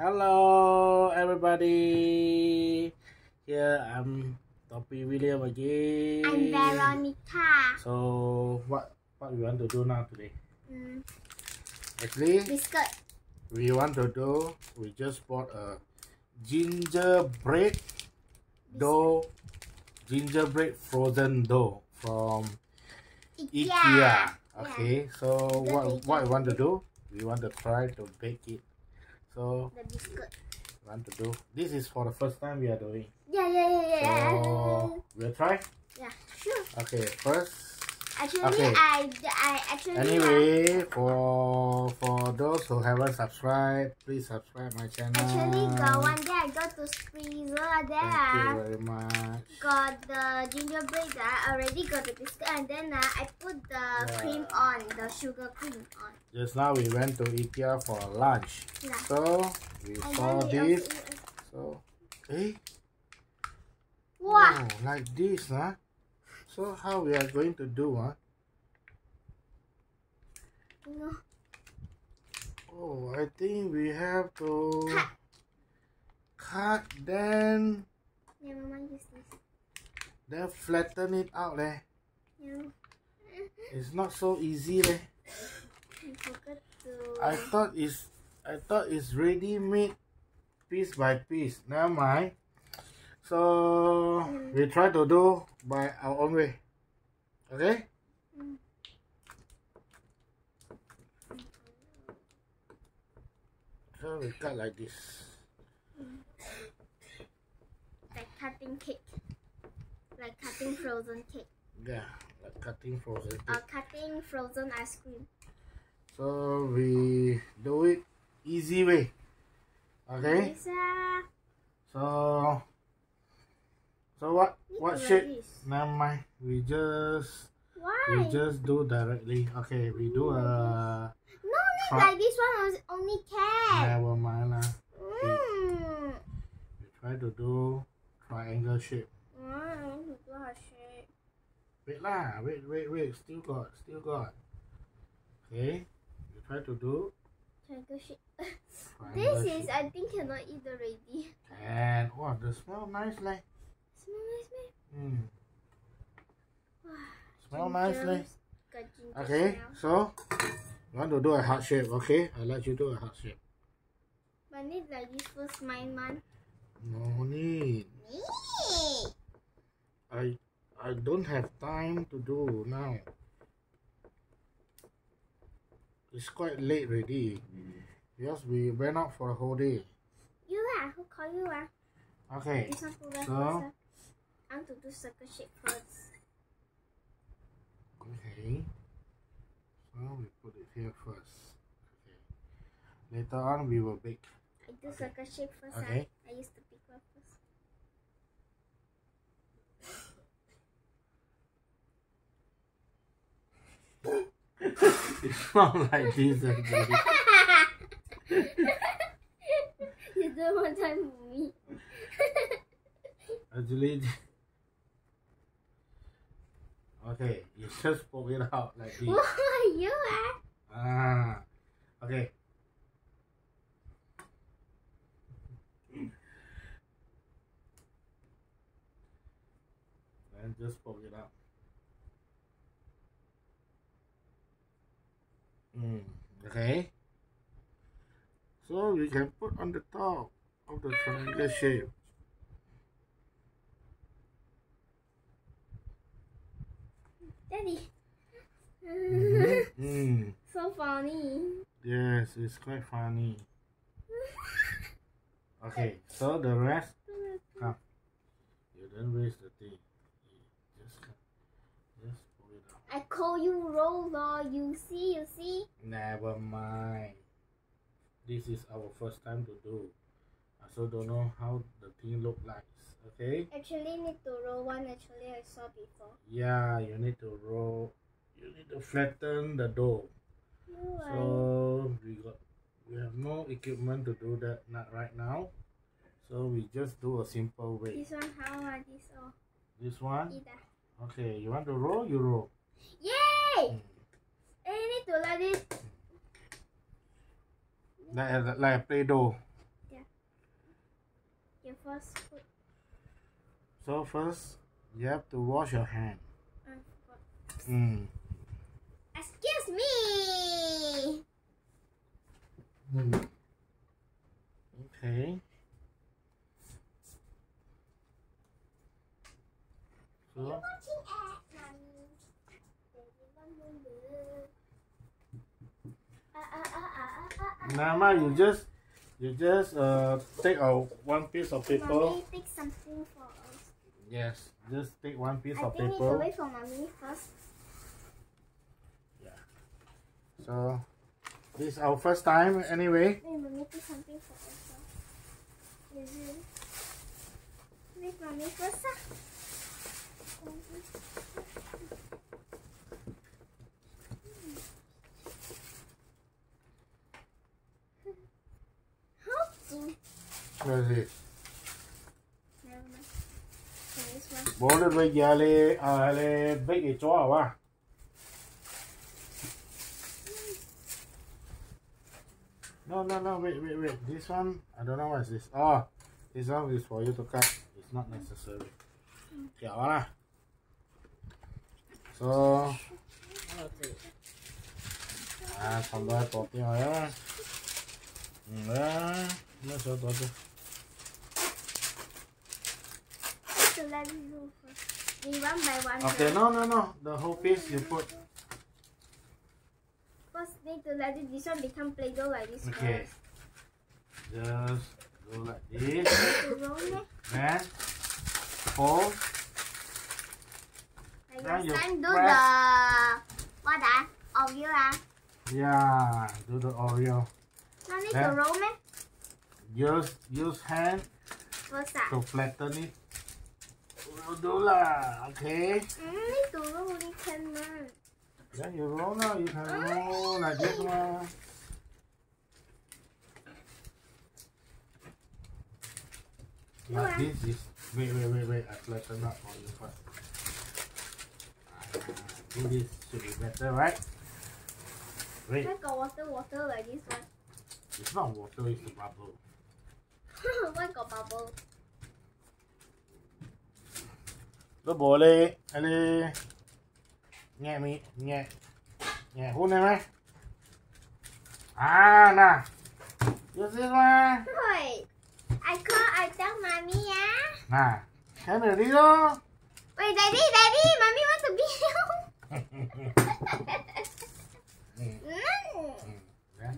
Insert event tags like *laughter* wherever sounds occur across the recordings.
Hello, everybody. Here I'm Tuapui William again. I'm Veronica. So what what we want to do now today? Mm, Actually, biscuit. we want to do. We just bought a gingerbread dough, gingerbread frozen dough from IKEA. IKEA. Okay, so what what we want to do? We want to try to bake it. So The biscuit. want to do. This is for the first time we are doing. Yeah, yeah, yeah, yeah. So we'll try. Yeah, sure. Okay, first. Actually, Okay. I, I actually Anyway, for for those who haven't subscribed, please subscribe my channel. actually got one day I got to freezer there. Thank you very much. got the gingerbread. I already got the biscuit, and then uh, I put the Yeah. cream on, sugar cream on. Just now we went to IKEA for lunch. Yeah. So we And saw this. So, eh? Wow. Oh, like this, huh? So how we are going to do, huh? No. Oh, I think we have to Cut. cut then Never mind, use this. then flatten it out, leh. Yeah. It's not so easy, leh. I forgot to. I thought it's I thought it's ready made piece by piece. Never mind. So we try to do by our own way. Okay? Mm. So we cut like this. like cutting cake. Like cutting frozen cake. Yeah, like cutting frozen. Cake. cutting frozen ice cream. So we do it easy way. Okay? Lisa, So so what need what shape? Never mind. We just Why? we just do directly. Okay, we do a no need like this one was only cat. never mind lah. Mm. We try to do triangle shape. Mm, do a shape. Wait lah, wait, wait, wait. Still got, still got. Okay, we try to do Triangle shape. This is. I think cannot eat already. And wow, the smell nice like. Smell nice, man. Mm. Wow. Smell nice like. Gingers. Got ginger Okay, smell. so you want to do a heart shape? Okay, I let you do a heart shape. But need like this first man. No need. Me. I I don't have time to do now. It's quite late already. Yes, we went out for a whole day. You ah, who call you ah? Okay, This one put So? I want to do circle shape first. okay. So we put it here first. Okay. Later on we will bake. I do circle shape first. Okay. I use the big one first. It's not like this actually. you do one time for me. Actually, okay, you just poke it out like this. Why you ah? Ah, okay. And just poke it out. Mm, okay. So we can put on the top of the triangle shape. Daddy. Mhm. Mm, *laughs* so funny. yes, it's quite funny. Okay, so the rest Come. You don't waste the thing. You just come. Just pull it out. I call you roller. You see, you see. Never mind. This is our first time to do. I also don't know how the thing look like. Okay? Actually, need to roll one. Actually, I saw before. Yeah, you need to roll. You need to flatten the dough. No, I- So we got we have no equipment to do that not right now. So we just do a simple way. This one, how are this all? This one. Ah. Okay, you want to roll? You roll. Yay! Mm. You need to let it. Uh, like, like a play doh. Yeah. You first put. So first, you have to wash your hand. Uh, I. Mm. Excuse me. Mm. Okay. So, Watching at mommy. Baby, one more. Ah. Nama, you just you just uh take a one piece of paper. Mommy, take something for us. Yes, just take one piece I of think it's paper. away from mommy first. Yeah. So, this is our first time anyway. Wait, mommy, take something for us. huh? Is it? Wait, mommy first. ah. Where is it? Bố lên bây giờ lê à lê bây giờ chó à ba. No, no, no, wait, wait, wait. This one, I don't know what is this. Oh, this one is for you to cut. It's not necessary. Kéo ra. So, à, xong rồi, bỏ tiền rồi á. Ừ, đó. Nó sẽ tốt đi. Let it go first. We one by one. Okay, first. no, no, no. The whole piece you put. First, need to let it, this one become Play-Doh like this Okay. first. Just go like this. Need roll it. Then fold. Like last you time, do press. the what ah? Oreo ah. Yeah, do the Oreo. No need Then- to roll me. Use use hand First ah. to flatten it. Do lah. Okay. To roll only ten man. Then you roll now. You can roll like this one. Like this is wait wait wait wait. I flatten up for you first. Ah, Do this should be better, right? Wait, I got water, water like this one. it's not water, it's a bubble. *laughs* Why got bubble? Cái bộ đi, anh đi Nghe mi, nghe Nghe hút này mấy À, nè This is mà Wait, I call, I tell mommy ah. Nè, cái này đi đó Wait, daddy, daddy, mommy want to be home. Mm. Đấy.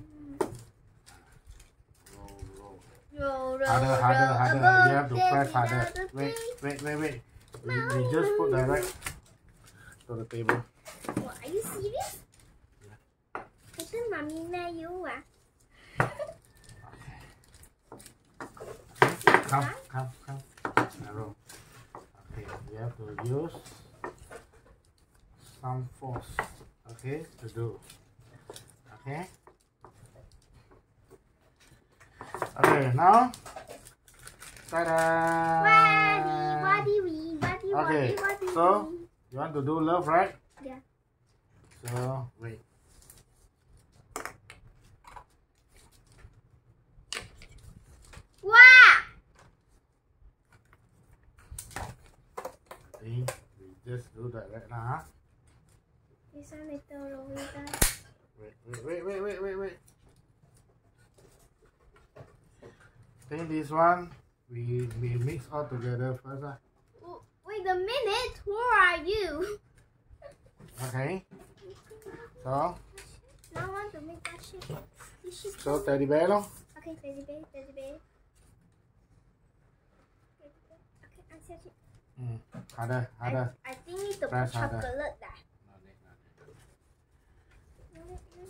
Roll, roll. Roll, roll, Harder, roll, harder, harder. above You have to the press harder. other Wait, thing. wait, wait, wait. We, we just put direct to the table. What, are you serious? Yeah. I think mommy mad you ah. Come, come, come. Okay, we have to use some force. Okay, to do. Okay. Okay, now. Ta-da! Waddy, waddy, waddy, Okay, so- You want to do love, right? Yeah. So, wait. Wow! I we just do that right now. Huh? This one little Lolita. Wait, wait, wait, wait, wait, wait. I think this one we we mix all together first. ah. Wait a minute, Where are you? Okay. So, Now I want to make that shape. So teddy bear? Okay, teddy bear, teddy bear. Okay, I set it. Mm, harder, I, harder. I think need to Press put harder.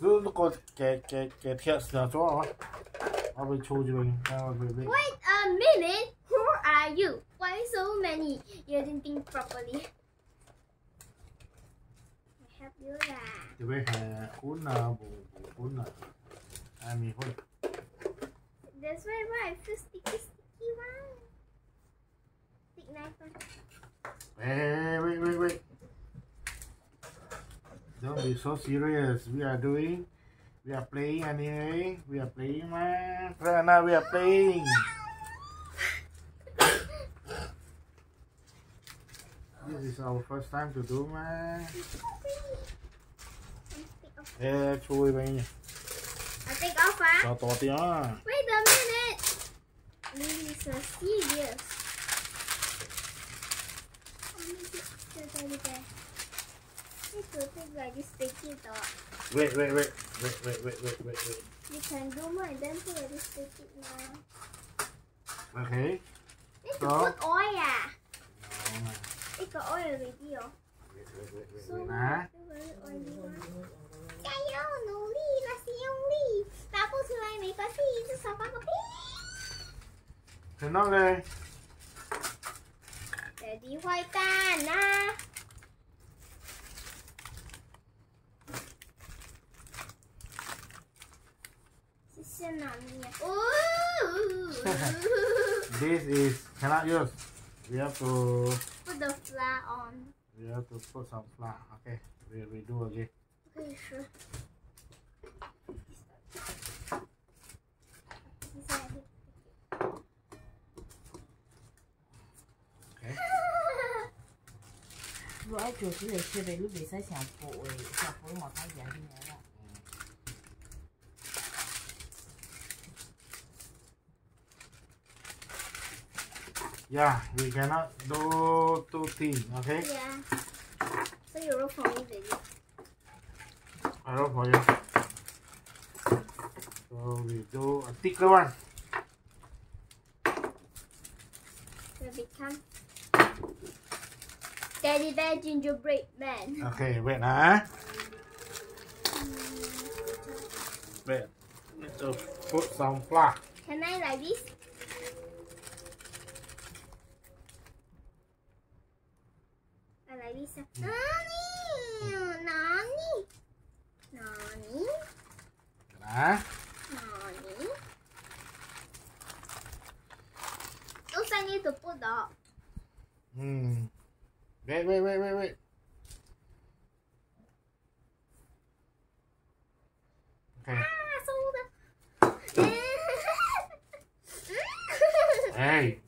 Chocolate lah. Cứ nó có kẻ kẻ kẻ thiệt là chỗ hả? Nó bị chui cho mình. Nó bị bị. Wait a minute, who are you? Why so many? You didn't think properly. I help you lah. Giờ cuốn là bù bù cuốn là ai. That's why why I feel sticky sticky one. Stick knife one. Wait, wait, wait, wait. Don't be so serious. We are doing, we are playing anyway. We are playing, man. Right now we are playing. this is our first time to do, man. Eh, chui vậy nhỉ? I think off, huh? Cho to tí. Wait a minute. This is so serious. I'm gonna get the Wait, wait, wait, wait, wait, wait, wait, wait, wait. You can do mine, then put a sticky now. Okay. Need so. to put oil. No, Oh. It's got oil already. Oh. Wait, wait, wait, wait, so, wait, nah. Thế nó lên Để đi hoài tàn á à. *laughs* this is cannot use. We have to put the flour on. We have to put some flour. Okay, we we do again. Okay, sure. Bữa chuột cái này chưa đầy lúc để xài xào phụ xào phụ mỏ thái giả như thế Yeah, we cannot do too thin. Okay. Yeah. So you roll for me, baby. I roll for you. So we do a thicker one. To become Daddy Bear Gingerbread Man. Okay, wait nè. Wait. Need to put some flour. Can I like this? I like this. Nani? Nani? Nani? Nè. Nani? Those I need to put the Hmm. Wait, wait, wait, wait, wait. Okay. ah, so the Hey.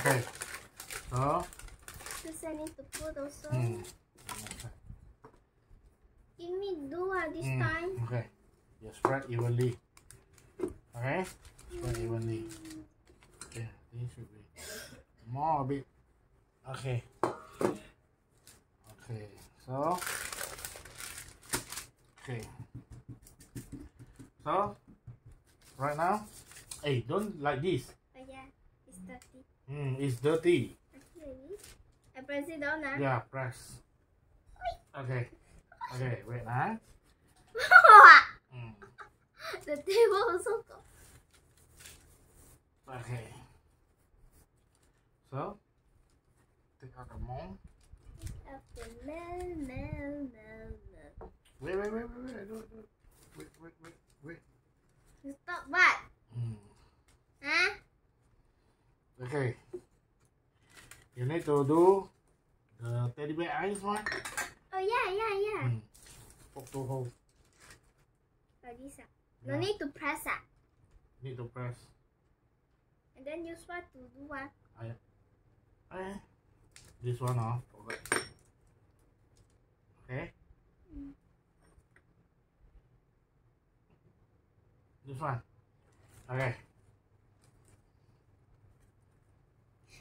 Okay. So. Those I need to put also. Hmm. Give me do ah this Hmm, time. Okay. You spread evenly. Okay. Spread evenly. Okay. This should be more a bit. Okay. Okay. So. Okay. So. Right now. Hey, don't like this. Oh yeah, it's dirty. Hmm. It's dirty. Okay. I press it down now. Yeah. Press. Okay. Okay. Wait. Huh? Hmm. *laughs* the table also got. Okay. So, take out the mold. Up the mel, mel, mel, Wait, wait, wait, wait, wait, do, do. wait, wait, wait, wait. Stop what? Mm. Huh? Okay. You need to do the teddy bear eyes one. Oh yeah, yeah, yeah. Mm. Poke to hole. Like this ah. No Yeah. need to press ah. Need to press. And then use what to do ah. Eh. This one off. Okay. Okay. Mm. One. Okay.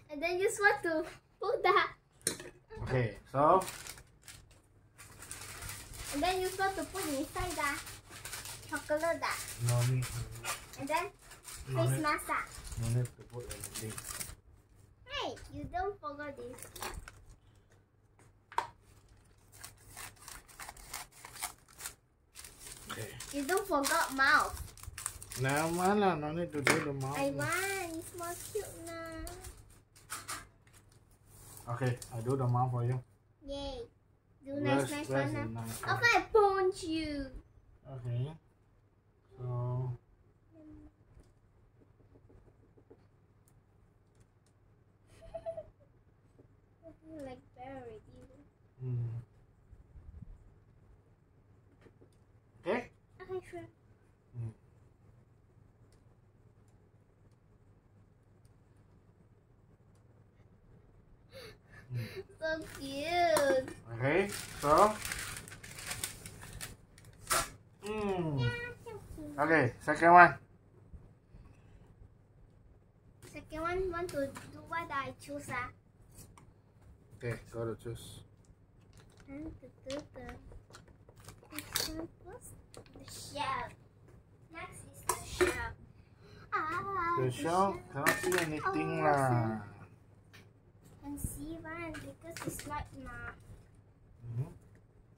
And then use what to put that. Okay. So, And then use what to put inside that. Chocolate that. no need. And then No face need, mask no need to put anything. Hey, you don't forget this. Okay. You don't forget mouth. Now, mana no need to do the mouth. I want. It's more cute now. Okay, I do the mouth for you. Yay. Do nice, nice where's one the now. nice one? about I punch you? Okay. So, like berry. mm. Okay. Okay, sure. So cute. Okay, so. Mm. Okay, second one. Second one, want to do what I choose ah? Okay, go to choose. And the, the, the, one first. The shell. Next is the shell. Ah, The shell cannot see anything Oh, lah. Can see one because it's light now. Mhm.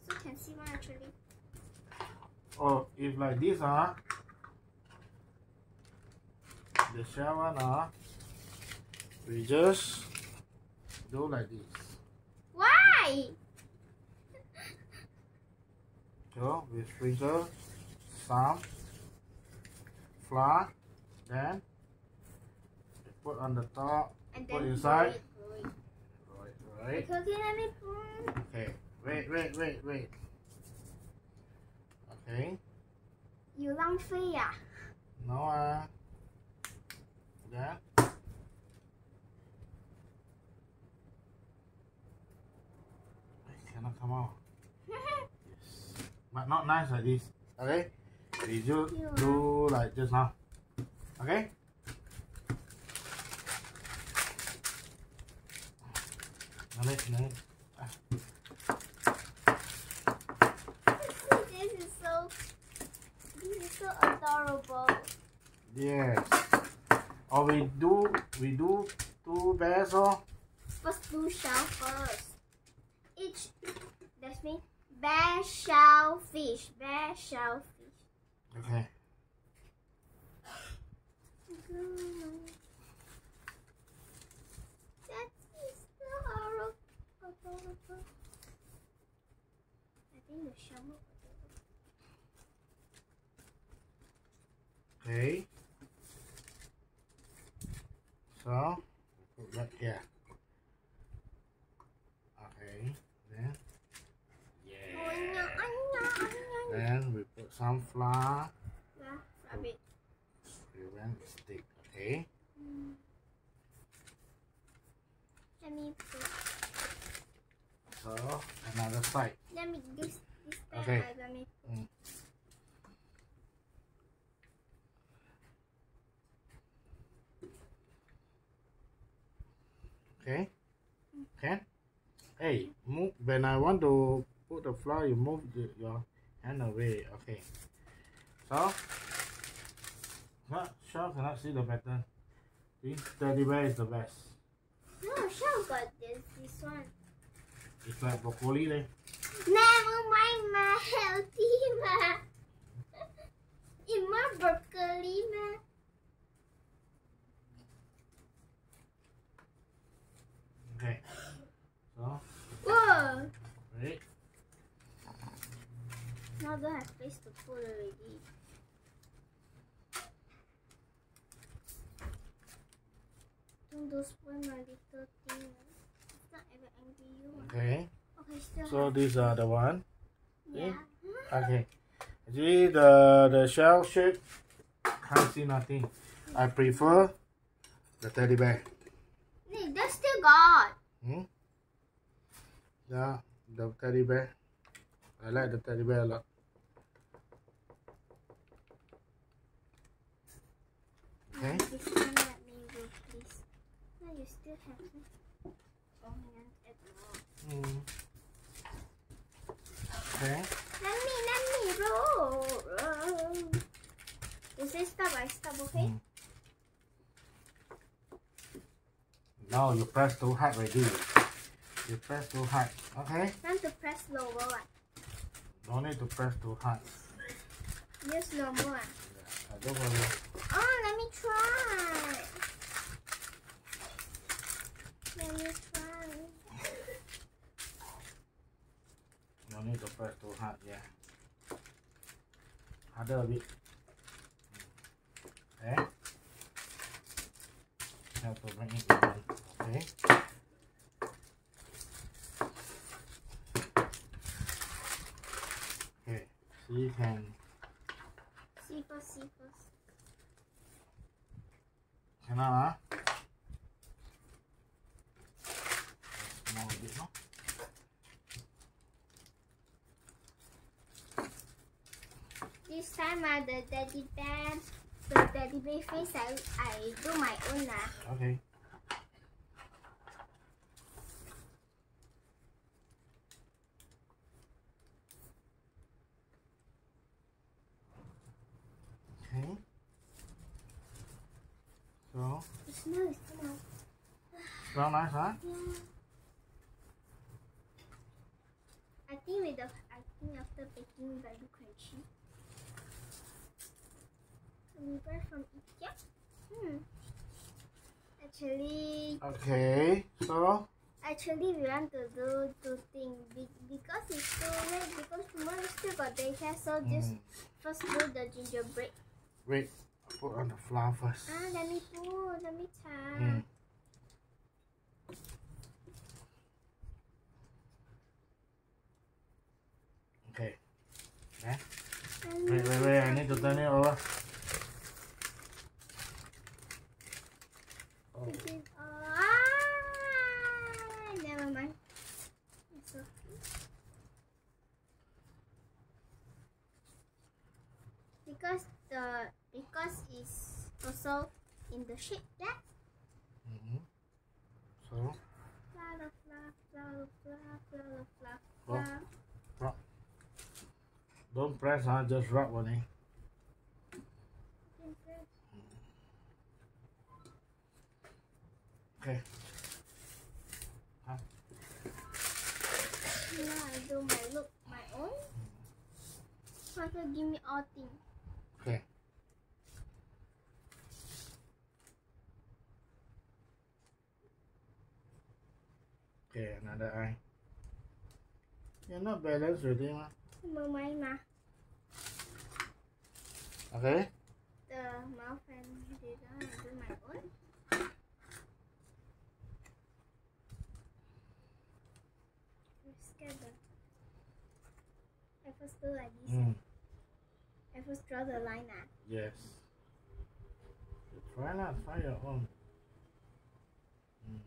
So you can see one actually. Oh, if like this ah, the shell one ah, we just do like this. Why? So we sprinkle some flour, then put on the top, And Put inside. right? Cooking every spoon. Okay. Wait, wait, wait, wait. Okay. You long free à? No à. Yeah. It cannot come out. yes. But not nice like this. *laughs* Okay? Did you do like just now? Okay? Let- now- this is so. This is so adorable. Yes. Or we do we do two bears or oh. First do shell first. Each. That's me. Bear shell fish. Bear shell fish. okay. That is so adorable. adorable. I think the shell will adorable. Okay. So put that here. Okay. Then yeah. Then we put some flour. Yeah, rabbit. Prevent stick. Okay. Mm. Let me put. So another side. Let me this this time Okay. I let me Mm. Okay. Okay. Hey, move when I want to put the flour, you move the, your hand away. Okay. So, not sure cannot see the pattern. See, teddy bear is the best. No, Shell got this this one. It's like broccoli, leh. Ma healthy ma. It's more broccoli ma. Okay. So, Whoa! right. Now don't have place to put already. Don't do spoil my little thing. Eh? It's not ever angry you. Okay. Okay, still So these are the one. Yeah. Okay. Actually, the the shell shape can't see nothing. I prefer the teddy bear. Nee, that's still got. Hmm? Yeah, the teddy bear. I like the teddy bear a lot. Okay. This one let me go, please. No, you still have it. Oh, yeah, it's wrong. Hmm. Okay. Let me, let me roll. You say stop, I stop, okay? Mm. Now you press too hard already. You press too hard. Okay. Want to press lower one. Don't need to press too hard. Use normal one. I don't worry. Oh, let me try. Let me try. No need to press too hard, yeah. Harder a bit. Okay. Have to bring it even. Okay. Okay. So you can See first, see first. cannot ah. more a bit, no? This time uh, the teddy bear, the daddy bear face, I, I do my own uh. Okay. Okay. So, smell is come out. smell nice, huh? Yeah. I think with the, I think after baking very crunchy. Buy from IKEA? Hmm. Actually, Okay, so, actually we want to do two things be- because it's too late because tomorrow still got daycare so just mm, first do the gingerbread. wait, put on the flour first. Ah, let me put, let me try. Mm. Okay. Eh? Wait, wait, wait, I need to turn it over. Oh, It is- Ah, never mind. It's okay. Because the because it's also in the shape that mhm. So, flower flower flower flower flower flower Oh. flower. don't press, huh? Just rub on it. Okay. Now I do my look my own. Father give me all things. Okay. Okay, another eye. You're balanced ma. Okay. the mouth and I do my own. I'm I first do like this. Mm, I first draw the line ah. yes. You try not, try your own. Mm.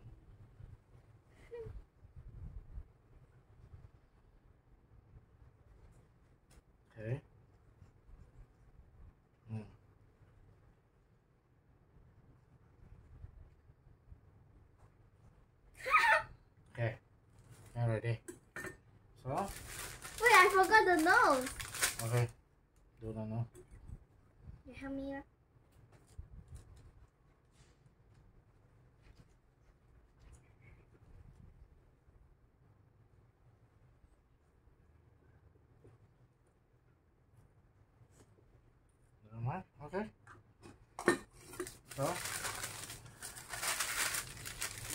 Okay. Mm. Okay. Ready. So, Wait, I forgot the nose. okay. Do the nose. You help me lah. Okay. So,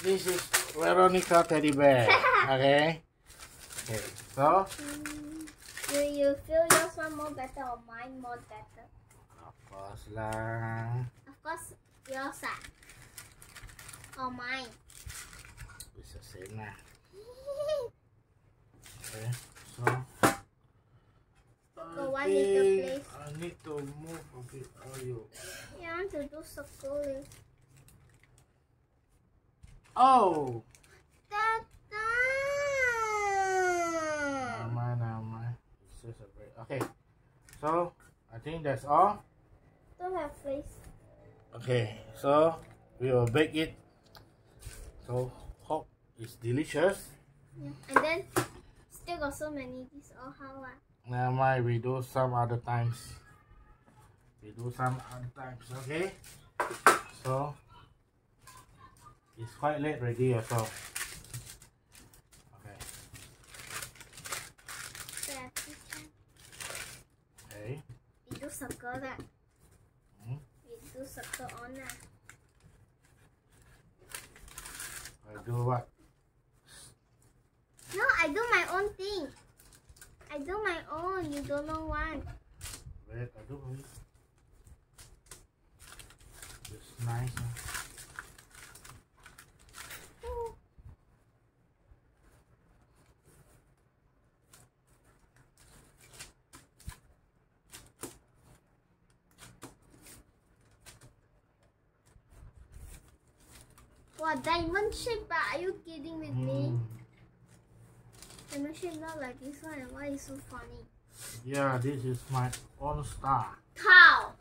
this is Veronica teddy bear. *laughs* okay. Okay. So, Mm, you feel yours one more better or mine more better? of course lah. Of course, yours ah. Or mine. It's the same lah. *laughs* Okay. So. Go I one little place. I need to move a bit. Oh, you. Yeah, I want to do circle eh? Oh. Never mind, never mind. It's just a break. Okay. So, I think that's all. Don't have face. Okay, so we will bake it. So hope it's delicious. Yeah. And then still got so many. This all how ah. Never mind, we do some other times. We do some other times, okay? So it's quite late already. Okay, I think can okay. we do circle that. Hmm? We do circle on ah. I do what? No, I do my own thing. I do my own. You don't know one. Wait, I do it. It's nice. huh? Wow, diamond shape. Are you kidding with me? Mm. The machine not like this one. Why is so funny? Yeah, this is my own star. Cow.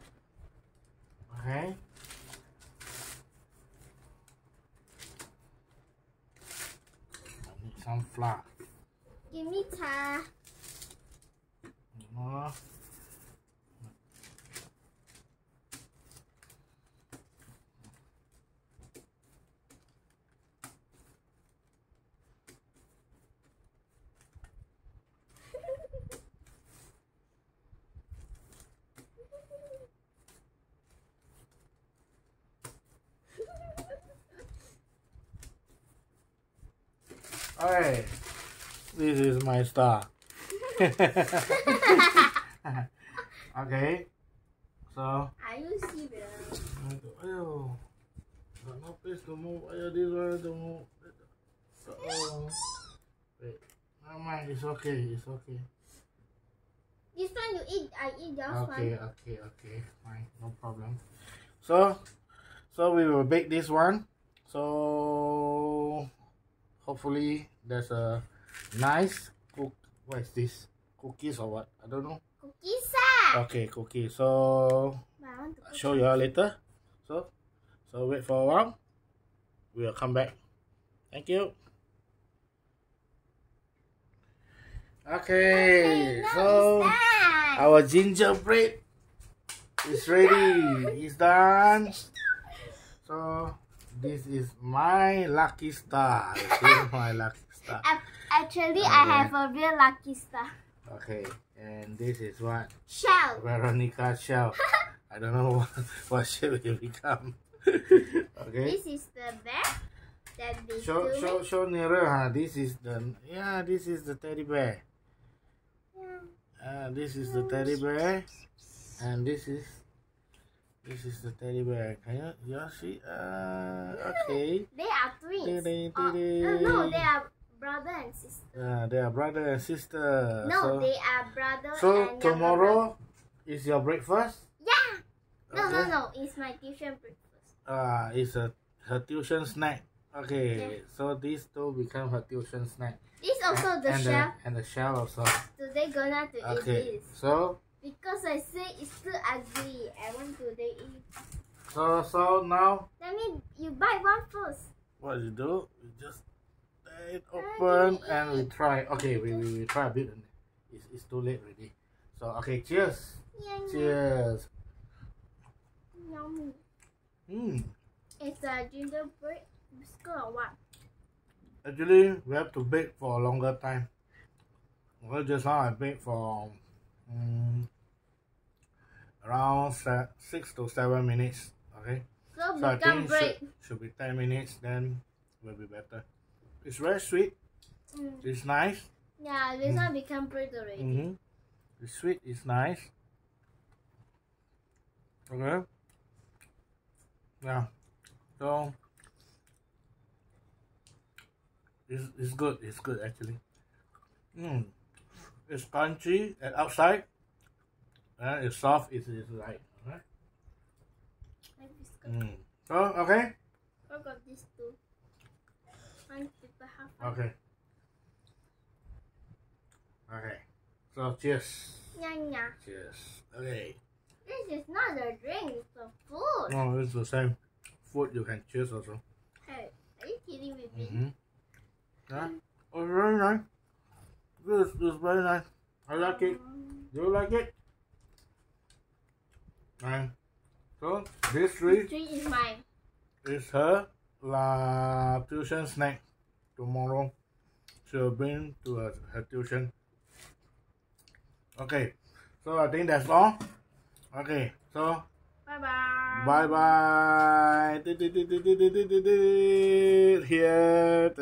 Okay. I need some flour. Give me ta. No. Alright, this is my star. *laughs* okay, so Are you serious? Ayo, got no place to move. Ayo, this one to move. Oh, wait, never mind. It's okay. It's okay. This one you eat. I eat this Okay, one. Okay, okay, okay. Fine, no problem. So, so we will bake this one. So, hopefully there's a nice cook. What is this? Cookies or what? I don't know. Cookies ah. Okay, cookies. So, I want to I'll show you all later. So, so wait for a while. We'll come back. Thank you. Okay, now so our gingerbread is ready. It's done. *laughs* So this is my lucky star. This is my lucky star. Actually, Okay. I have a real lucky star. Okay, and this is what Shell. Veronica shell. *laughs* I don't know what, what it will become. *laughs* okay. This is the bear that Show show show nearer, huh? This is the yeah. This is the teddy bear. Yeah. Uh, this is the teddy bear, and this is this is the teddy bear. Can you you see? Uh, okay. They are twins. Dee-dee, Oh, dee-dee. no, no, they are brother and sister. Uh, they are brother and sister. so No, they are brother so and tomorrow is your breakfast. brother. Yeah. No, no, Okay. no. It's my tuition breakfast. Uh, it's a her tuition snack. Okay, Yeah. so these two become her tuition snack. This also the and shell. The, and the shell also. Today gonna to eat Okay, this so because I say it's too ugly. I want today eat. so so now Let me. You bite one first. what you do? You just tear it open and we try. Okay, we, we, we try a bit. and It's, it's too late already. So okay, cheers. Yeah, yeah. Cheers. Yummy. Hmm. It's a gingerbread biscuit or what? Actually, we have to bake for a longer time. Well, just now I baked for um, around six to seven minutes. Okay, So, so I think bread. should, should be ten minutes. Then will be better. It's very sweet. Mm. It's nice. Yeah, this Mm. one become bread already. Mm-hmm. It's sweet. It's nice. Okay. Yeah. So it's, it's good. It's good actually. Mm. It's crunchy and outside. And it's soft. It's, it's right. Mm. So okay. I got these two. One people have. Okay. Okay. So cheers. Yeah, yeah. Cheers. Okay. This is not a drink, it's a food. No, it's the same. Food you can cheers also. Hey, are you kidding me? Mm-hmm. Yeah. Oh, very nice. This is very nice. I like it. Do you like it? And so this tree Three is mine. is her la tuition snack. Tomorrow she'll bring to her, her tuition. Okay. So I think that's all. Okay. So Bye bye. bye bye. Here.